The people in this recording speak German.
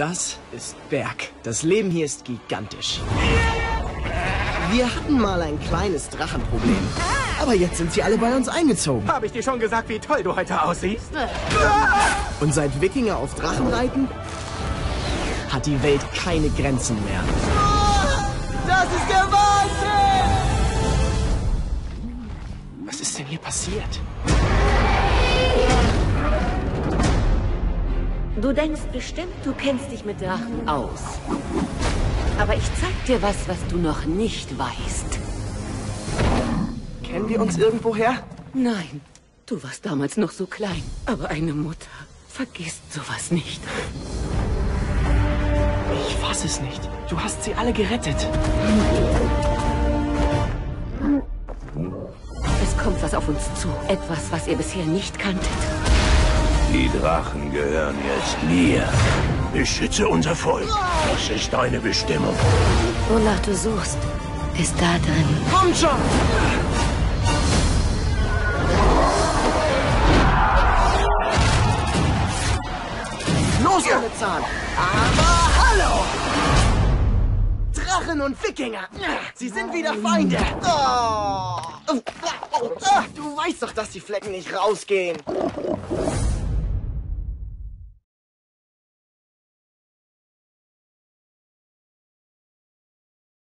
Das ist Berg. Das Leben hier ist gigantisch. Wir hatten mal ein kleines Drachenproblem. Aber jetzt sind sie alle bei uns eingezogen. Habe ich dir schon gesagt, wie toll du heute aussiehst? Und seit Wikinger auf Drachen reiten, hat die Welt keine Grenzen mehr. Das ist der Wahnsinn! Was ist denn hier passiert? Du denkst bestimmt, du kennst dich mit Drachen aus. Aber ich zeig dir was, was du noch nicht weißt. Kennen wir uns irgendwoher? Nein, du warst damals noch so klein. Aber eine Mutter vergisst sowas nicht. Ich fass es nicht. Du hast sie alle gerettet. Es kommt was auf uns zu. Etwas, was ihr bisher nicht kanntet. Die Drachen gehören jetzt mir. Beschütze unser Volk. Das ist deine Bestimmung. Wonach du suchst, ist da drin. Komm schon! Los, Zahn! Aber hallo! Drachen und Wikinger! Sie sind wieder Feinde! Oh. Du weißt doch, dass die Flecken nicht rausgehen.